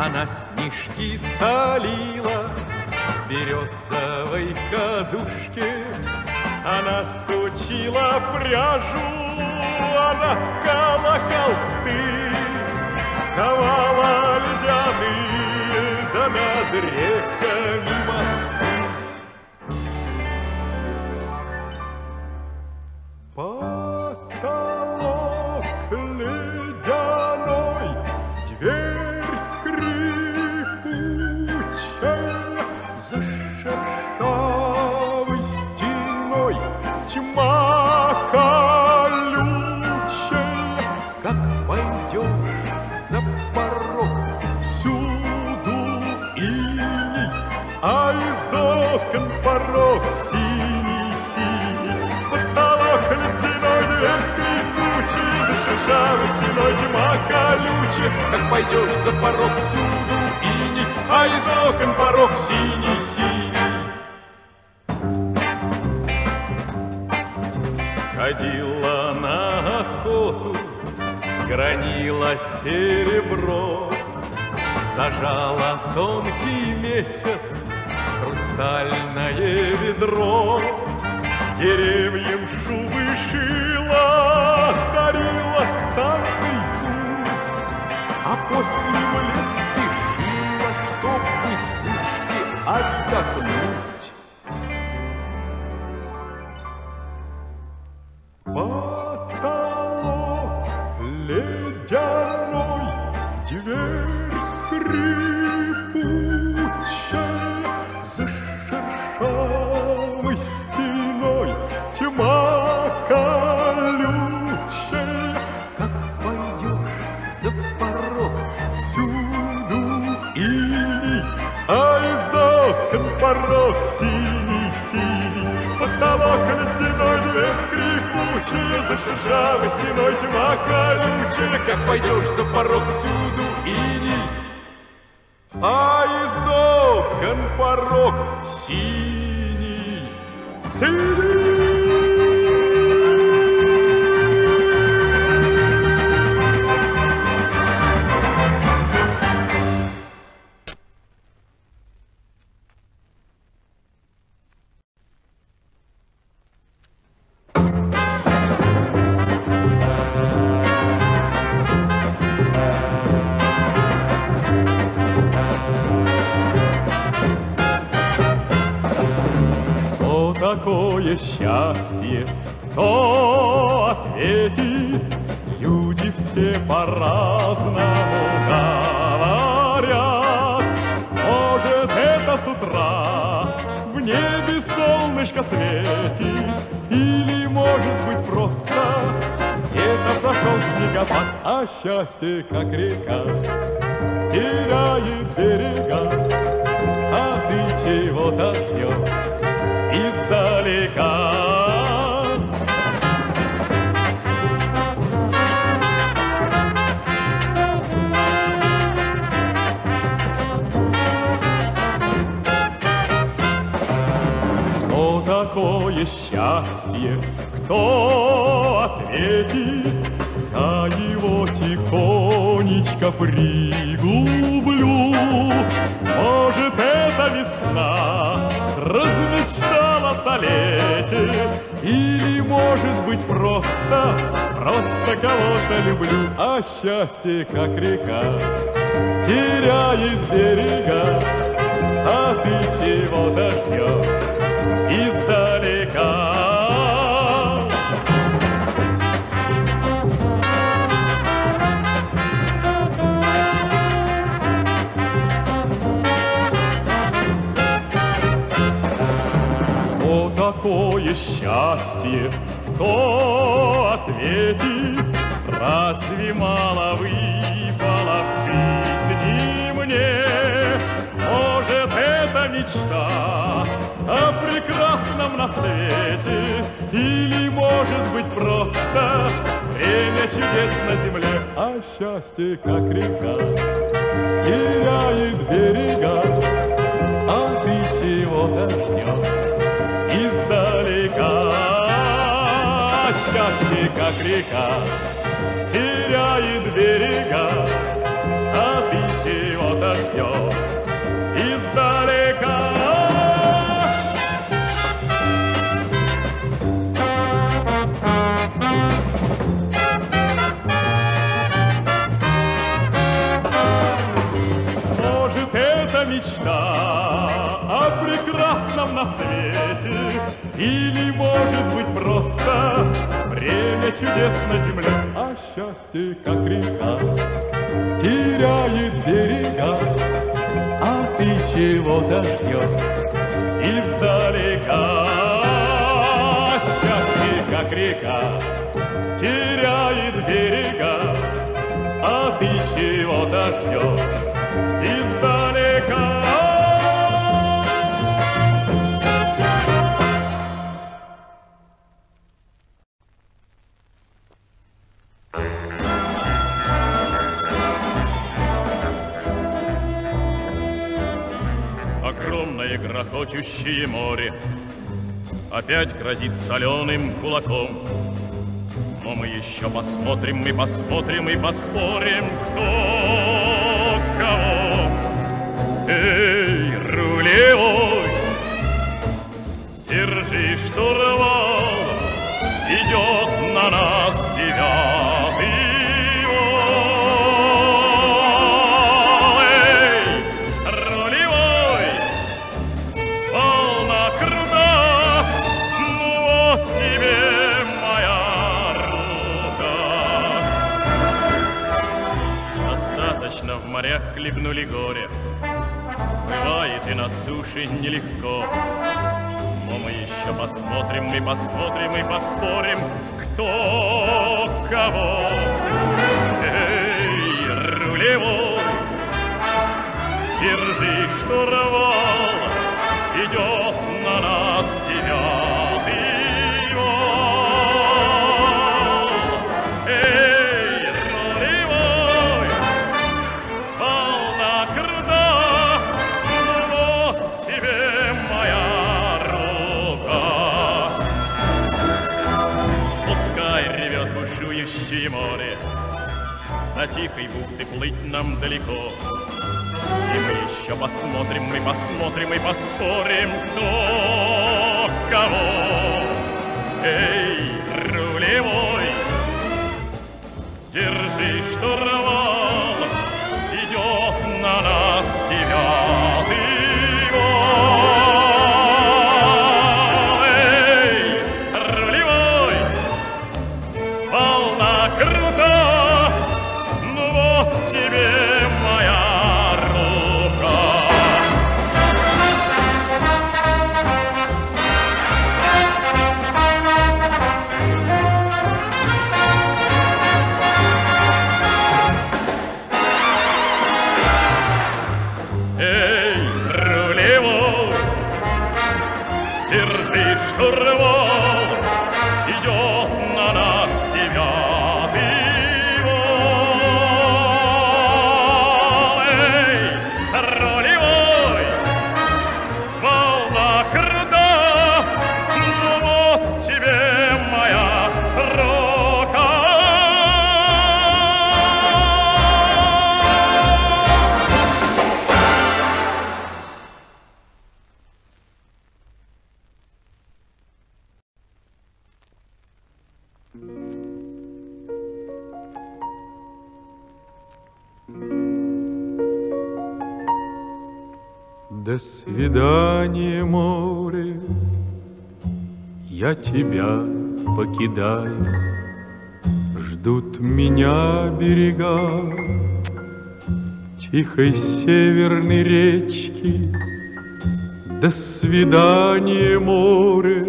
Она снежки солила в березовой кадушке. Она сучила пряжу, она ткала холсты, Давала ледяные, да над реками окон порог синий-синий. Потолок ледяной, дверь скрипучий, За шершавой стеной тьма колючая. Как пойдешь за порог, всюду иней, А из окон порог синий-синий. Ходила на охоту, гранила серебро, Зажала тонкий месяц хрустальное ведро, Деревьям шубы шила, дарила санный путь, А после в лес спешила, чтоб в избушке отдохнуть. Тьма колючая. Как пойдешь за порог, всюду иней, А из окон порог синий-синий. Потолок ледяной, дверь скрипучая, За шершавой стеной тьма колючая. Как пойдешь за порог, всюду иней, А из окон порог синий, такое счастье, кто ответит? Люди все по-разному говорят. Может, это с утра в небе солнышко светит, Или, может быть, просто где-то прошел снегопад, А счастье, как река, теряет берега, А ты чего-то ждешь счастье? Кто ответит? Я его тихонечко приглублю. Может, это весна размечталась о Или, может быть, просто, просто кого-то люблю, А счастье, как река, теряет берега, А ты чего-то ждешь издалека. Счастье? Кто ответит? Разве мало выпало в жизни мне? Может, это мечта о прекрасном на свете? Или, может быть, просто время чудес на земле? А счастье, как река, теряет берега, а ты чего-то ждешь. Счастье, как река, теряет берега, а ты ждешь издалека. Может, это мечта на свете, Или, может быть, просто время чудес на земле, А счастье, как река, теряет берега, А ты чего-то ждешь издалека. Счастье, как река, теряет берега, а ты чего-то ждешь издалека. Огромное грохочущее море. Опять грозит соленым кулаком. Но мы еще посмотрим, мы посмотрим и поспорим, кто кого. Эй, хлебнули горе, Бывает и на суше нелегко. Но мы еще посмотрим, мы посмотрим и поспорим, кто кого. Эй, рулевой, держи штурвал, идет еще посмотрим, мы посмотрим и поспорим, кто кого. Эй, рулевой, держи штурвал, держи До свидания, море, я тебя покидаю. Ждут меня берега тихой северной речки. До свидания, море,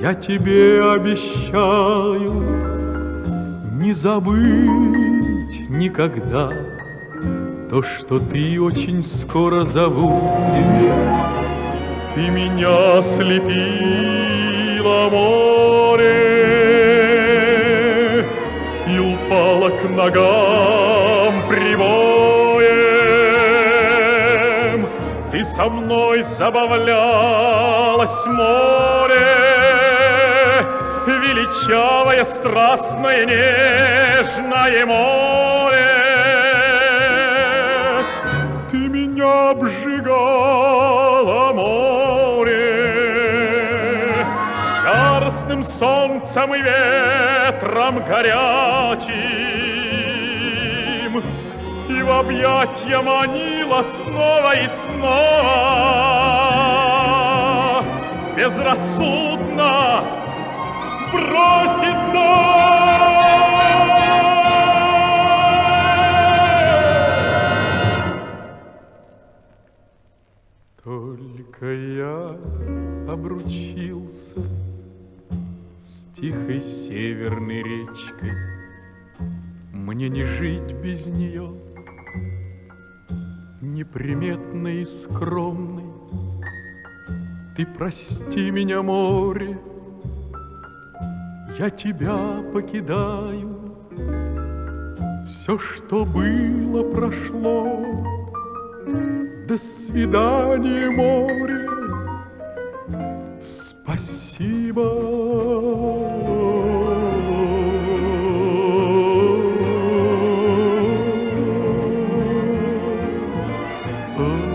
я тебе обещаю не забыть никогда то, что ты очень скоро забудешь. Ты меня слепила море И упала к ногам прибоем. Ты со мной забавлялась море, величавое, страстное, нежное море. Меня обжигала, море, яростным солнцем и ветром горячим, и в объятья манила снова и снова, безрассудно бросится. Только я обручился с тихой северной речкой. Мне не жить без нее, неприметной и скромной. Ты прости меня, море, я тебя покидаю. Все, что было, прошло. До свидания, море, спасибо. Oh.